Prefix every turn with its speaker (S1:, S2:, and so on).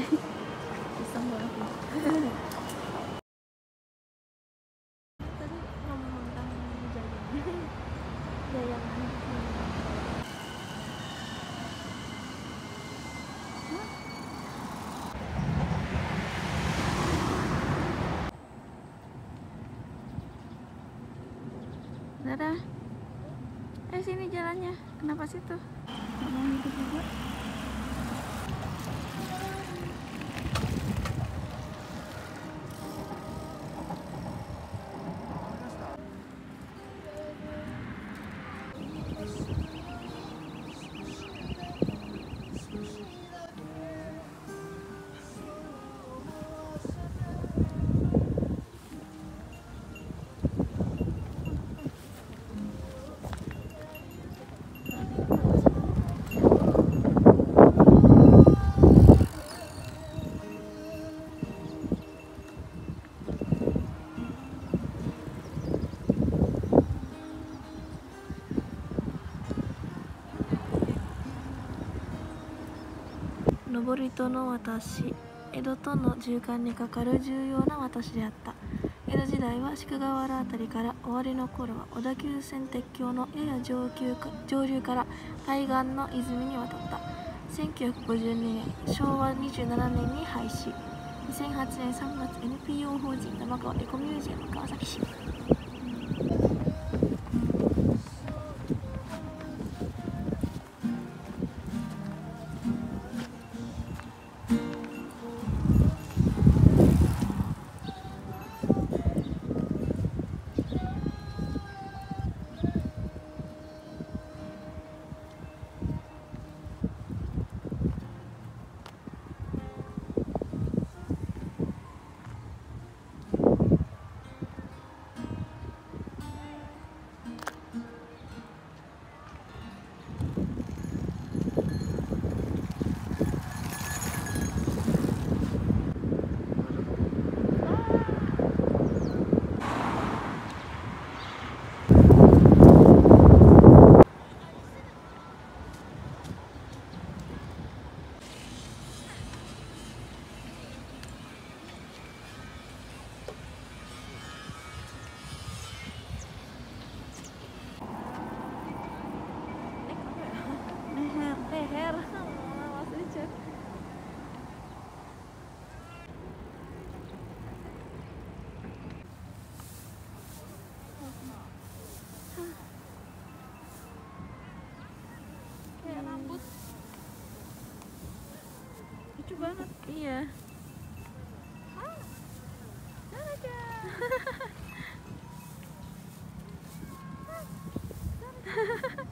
S1: Iseng. Tadi ngomong tentang. Eh sini jalannya. Kenapa situ? Mau hidup juga. 登戸の私江戸との中間にかかる重要な私であった。江戸時代は宿河原辺りから終わりの頃は小田急線鉄橋のやや上級か上流から対岸の泉に渡った。1952年昭和27年に廃止。2008年3月 NPO 法人玉川エコミュージアム川崎市。Banget. Iya. Dadah.